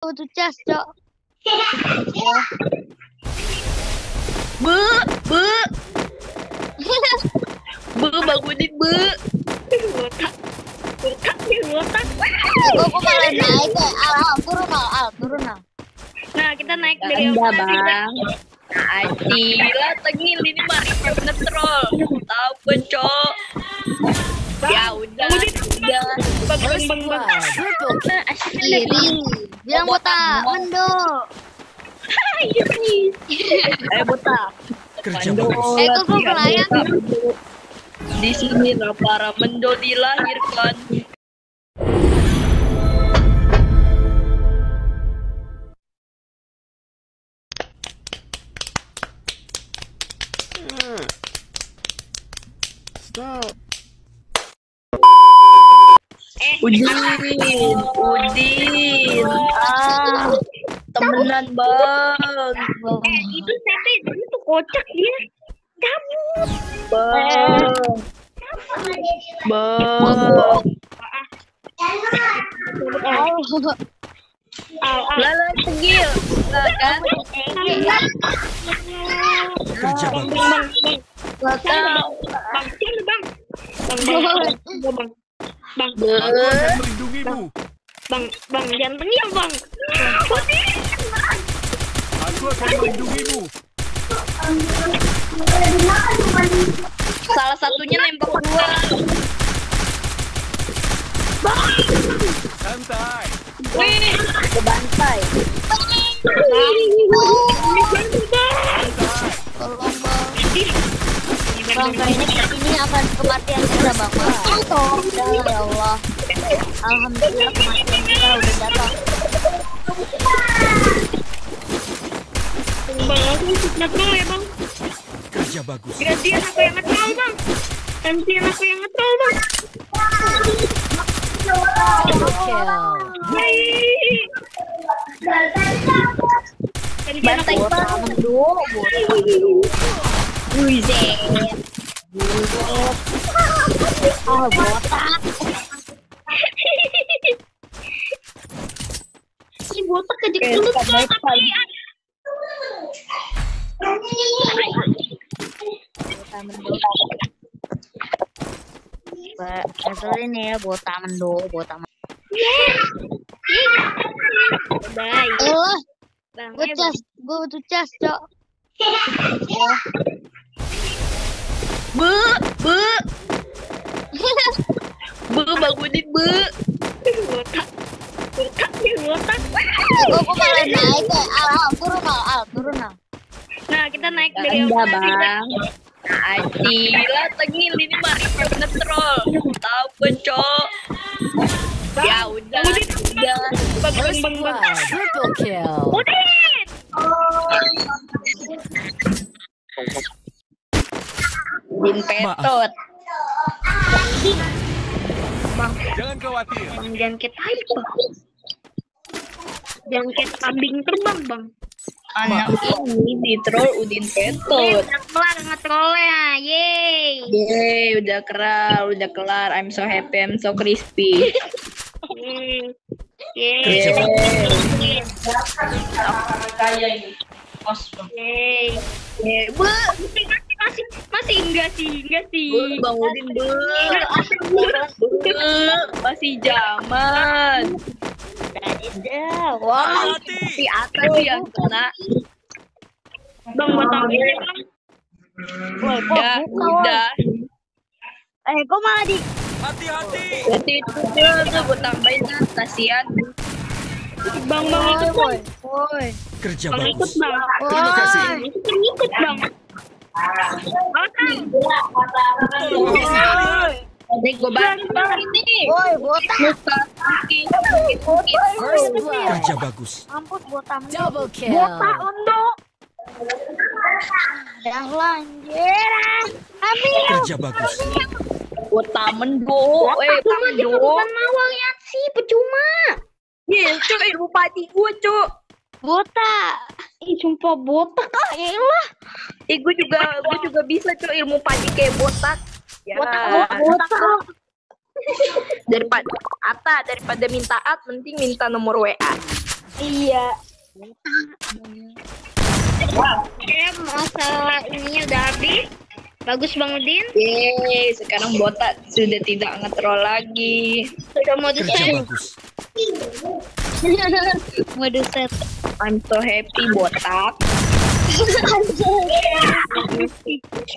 Butuh cas, Cok. Bu, bu, bu bangunin bu. Botak, botak nih botak. Aku malah naik kayak al, al, turun al, al, turun al. Nah kita naik dari yang bang. Adila tengil ini mah bener troll. Tahu kocok. Ya udah, udah. Bang, bang, bang, bang. Nah, asyik Kiri. Bilang botak, mendo. Eh botak. Kerja Mendo. Eh, kok latihan melayang? botak. Di sini lah para mendo dilahirkan. Udin, Udin, ah, temenan bang. Eh, itu Tete, itu kocak dia. Cabut. Bang. Bang. Lala segil. Nah, kan? Kerja Bang, bagus. bang, bang. Botak. Bang, sini bang. Bang, bang, bang, bang. Bang, Aku akan melindungimu. bang, bang, jangan tengil bang. Udin. Aku akan melindungimu. Salah satunya nembak gua. Santai. Wih. Bang, kayaknya ini akan kematian kita bang. Ya Allah. Alhamdulillah kematian kita udah datang. Bagus. Gantian aku yang ngetrol bang. Gantian aku yang ngetrol bang. Hai. Gantian aku. Botak. Ah. Si botak kejek dulu tuh tapi Botak mendo. Ba- Keselin ya botak mendo, botak mendo. Bye. Allah, Bang, gue eh, cas, gue butuh cas, Cok. Bu, bu, bu bangunin bu. Botak, botak nih botak. Aku malah naik kayak al, al, turun al, al, turun al. Nah kita naik dari Anda bang. Adila tengil ini mah bener troll. Tahu kocok. Ya udah, udah. Bang, bang, bang, bang. Triple kill. Udin. Udin petot. Jangan khawatir. Bang jangkit aja bang. Jangkit kambing terbang bang. Anak ini di troll Udin petot. Udah kelar ngetrolnya, yeay. Yeay, udah kelar, udah kelar. I'm so happy, I'm so crispy. Yeay. Yeay. Bu, masih, masih, masih enggak sih, enggak sih. Bang Udin masih zaman. Wah, Hati-hati. si atas yang kena. Bang, tambahin bang? Udah, udah. Eh, kok malah di Hati-hati. Jadi itu tuh, tuh gue tambahin ah, kasihan. Bang, bang ikut bang. Woi, Kerja Bang ikut bagus. bang. Terima kasih. Ikut bang, ikut bang. Bang, Tolong Nih gue bantu bang ini. woi, botak. Kerja bagus. Mampus botak. Double kill. Botak mendo. Dah lanjir. Ambil. Kerja bagus. Tamen do, eh tamen do. mau lihat sih, percuma. Iya, cok, ilmu padi gue cok. Botak. Ih, sumpah botak ah, ya. Eh, gue juga, gue juga bisa cok ilmu padi kayak botak. Ya, Botak, botak, botak. daripada Ata, daripada minta at, mending minta nomor WA. Iya. Eh, masa ininya udah habis. Bagus Bang Udin. Yeay, sekarang botak sudah tidak ngetrol lagi. Sudah mau Kerja set. Mode set. I'm so happy botak.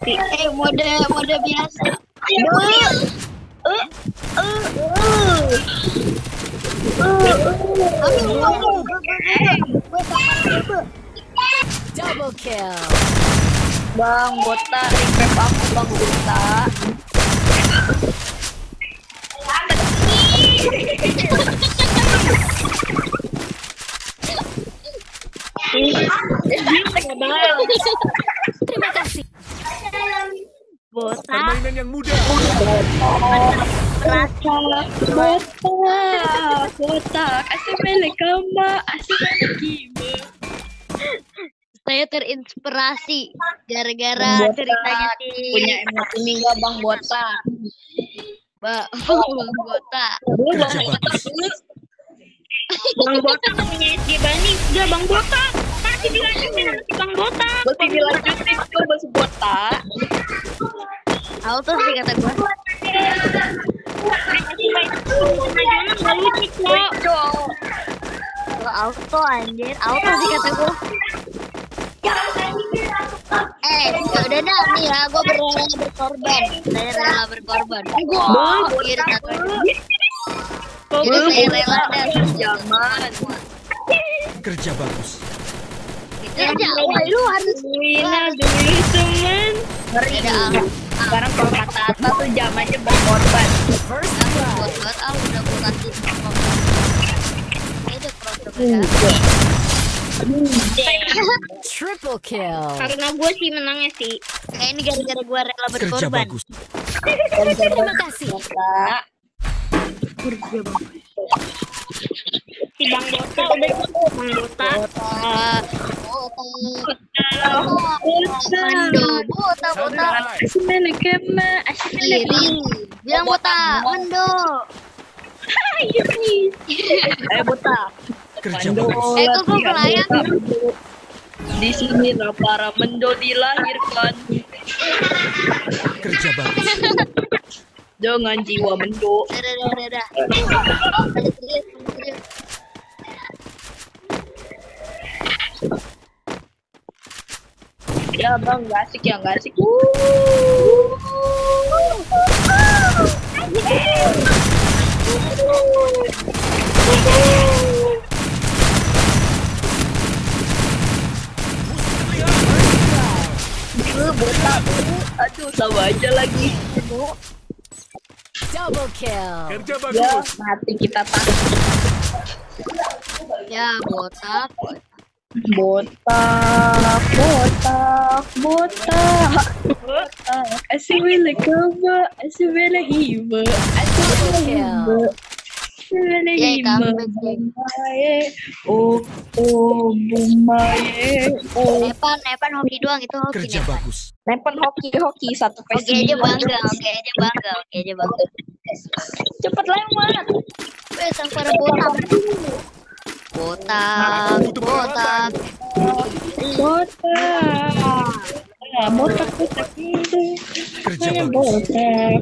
Eh, mode mode biasa. Double kill. Bang botak, revive aku Bang botak. Permainan yang mudah. Botak, botak, botak. Asal milik kamu, asal kiba. Saya terinspirasi gara-gara ceritanya si Punya emosi nih gak Bang botak? Mbak Bang Botak. Kerja bagus. Bang botak punya SG Bani. Udah Bang botak. Masih dilanjutin sama si Bang botak. Masih dilanjutin tuh Bang botak. Auto sih kata gue. Gua auto anjir. Auto sih kata gue. Eh, ya udah dah nih ya, gue berrela berkorban. Saya rela berkorban. Jadi saya rela dan Zaman. Kerja bagus. Wah, lu harus Wina dulu. Ngeri. Sekarang kalau kata Atta tuh zamannya berkorban. Buat ah udah gue. Ini udah program Triple kill. Karena gue sih menangnya sih. Kayak ini gara-gara gue rela Kerja berkorban. bagus. Terima kasih. Si Bang Bota udah cukup Bang Bota. Bota, mendo, kema, kiri, bilang bota, mendo. Eh Bota. Kerja bagus. Eh, kok? Di sini lah para mendo dilahirkan. Kerja bagus. Jangan jiwa mendo. Dadah, dadah, dadah. Ya bang, gak asik ya, gak asik. Botak. Aduh, sama aja lagi. Double kill. Kerja Ya, bagus. mati kita tak. Ya, botak. Botak, botak, botak, botak. Milik kamu, asik milik hiba, milik kill. hiba. Ya. Bumaye, oh, oh, bumaye, oh. Nepan, Nepan hoki doang itu hoki Kerja Nepan. bagus. Nepen hoki, hoki satu Oke aja bangga, oke aja bangga, oke aja bangga. Cepet lewat. Weh, sang para botak. Botak, botak. Botak. Ah, botak, botak itu. Kerja Hanya bagus. botak,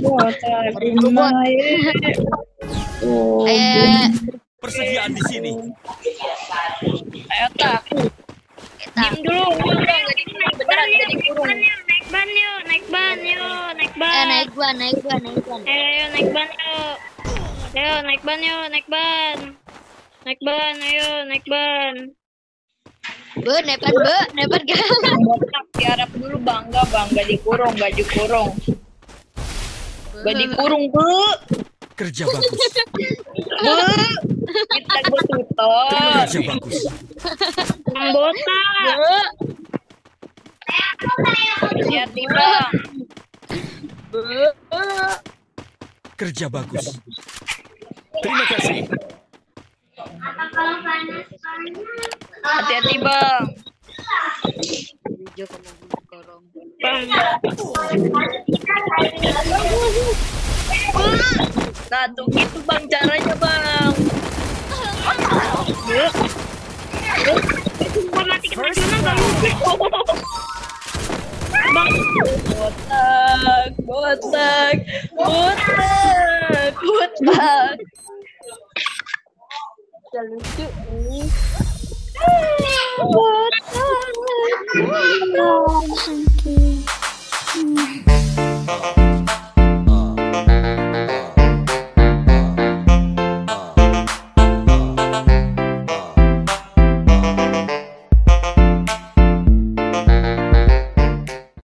botak. Beribu bot. Bumaye. Oh, Eh, Persediaan di sini. ayo tak. Diem dulu, beneran jadi. Naik ban yuk, naik ban yuk, naik Eh, ban. naik gua, naik gua, naik. Ayo, ayo naik ban yuk. Ayo naik ban yuk, naik ban. Naik ban, ayo naik ban. Be, Nepan, be, Nepan gak? Botak tiarap dulu bangga bangga dikurung gak dikurung gak dikurung bu Kerja bagus. bu kita gue tutup Kerja bagus. Botak. hati-hati bang Kerja bagus. Terima kasih. Hati-hati bang. Hijau kamu gorong. Bang. Nah tuh gitu bang caranya bang. Bang. Bang. Botak, botak, botak, botak. Gak lucu ini.